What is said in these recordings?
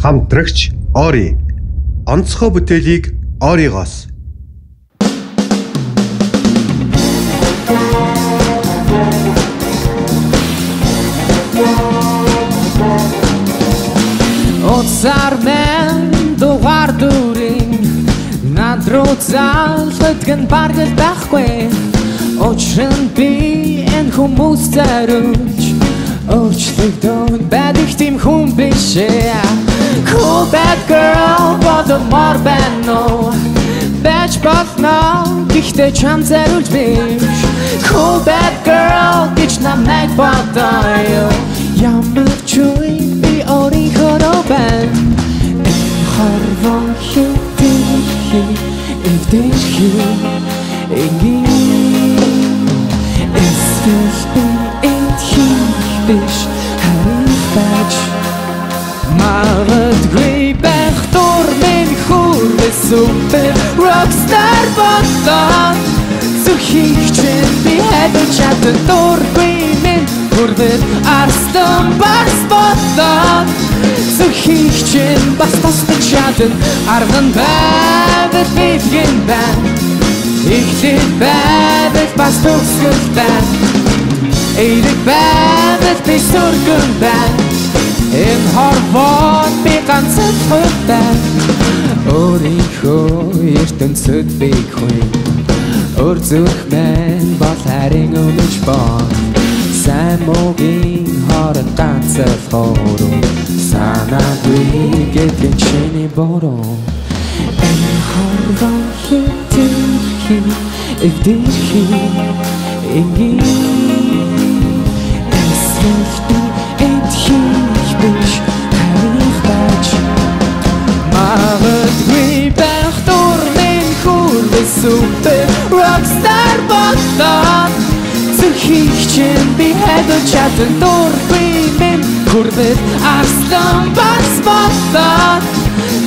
Хамтрагч Ори. Онцгой бүтээлийг Оригоос. Уцаар мен дугаар дүрийн над руу залхад гэн баргал байхгүй Учир нь би энэ хүмүүс зориулж Өөрчлөгдөн байдаг тийм хүн биш Cool bad girl бодомор байна уу Бэж болно гэхдээ чам зориулж биш Cool bad girl гэж намайг бодоё Ямар ч үе би өөрийнхөө байна Харван хитэрхи эвдэрхи Энгийн супер rockstar болоо Зүрхийг чинь би хайдаж чадсан дургүй минь. Хүрээд арстан бас болоо Зүрхийг чинь бас тасдаж чадсан арган байвал бидгэн байна Ихтэй байвал бас төгсгөл байна Эйрэг байвал би сүргэн байна Энэ хорвоод би ганцхан байна Өөрийнхөө ертөнцөд би хүн Өр зүрх мэн бол харин өмж боо Сайн могийн хооронд ганцхан хоороо Санаагүй гэдгэн чиний бороо Энэ хорвоо хитэрхи Эвдэрхи Энгийн Эсвэл би эдхих биш супер Rockstar болоод Зүрхийг чинь би хайдаж чадсан дургүй минь Хүрвэт арслан бас болоод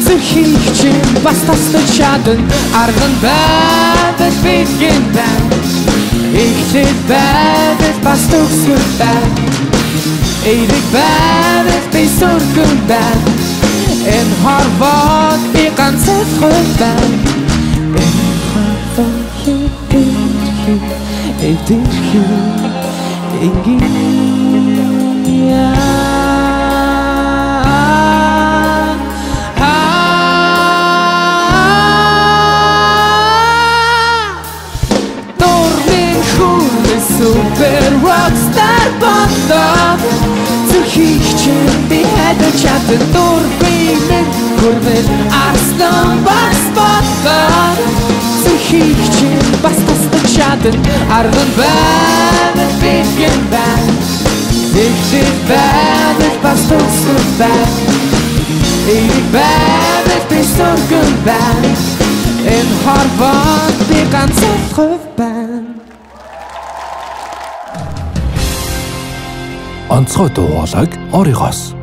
Зүрхийг чинь бас тасдаж чадсан Арган байвал бидгэн байна Ихтэй байвал бас төгсгөл байна Эйрэг байвал би сүргэн байна Энэ хорвоод би ганцхан байна Энэ Super rockstar болоо Зүрхийг чинь би хайдаж чадсан тасдаж чадсан Арган байна бидгэн байна Тэгшээ байна бас төгсгөл байна Эйг байна би сурган байна Энэ хорвоод би ганцхан байна онцгой дуу хоолойг оригоос